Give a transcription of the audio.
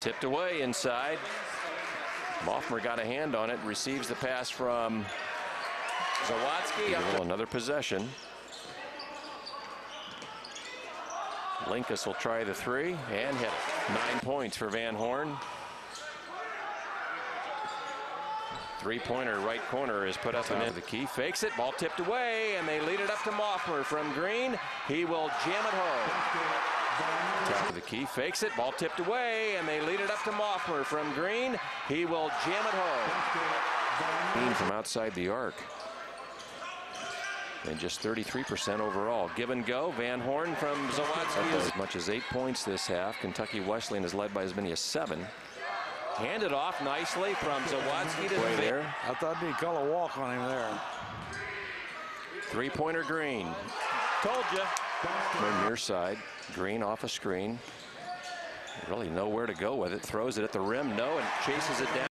Tipped away inside. Maughmer got a hand on it, receives the pass from Zawatsky. Another possession. Linkus will try the three and hit it. Nine points for Van Horn. Three-pointer right corner is put up and in the key. Fakes it, ball tipped away, and they lead it up to Maughmer from Green. He will jam it home. Top of the key, fakes it, ball tipped away, and they lead it up to Maughmer from Green. He will jam it home. Green from outside the arc. And just 33% overall. Give and go. Van Horn from Zawatsky. As much as eight points this half. Kentucky Wesleyan is led by as many as seven. Handed off nicely from Zawatsky to Way there. I thought he'd call a walk on him there. Three-pointer Green. Told you. From near side. Green off a screen. Really nowhere to go with it. Throws it at the rim. No, and chases it down.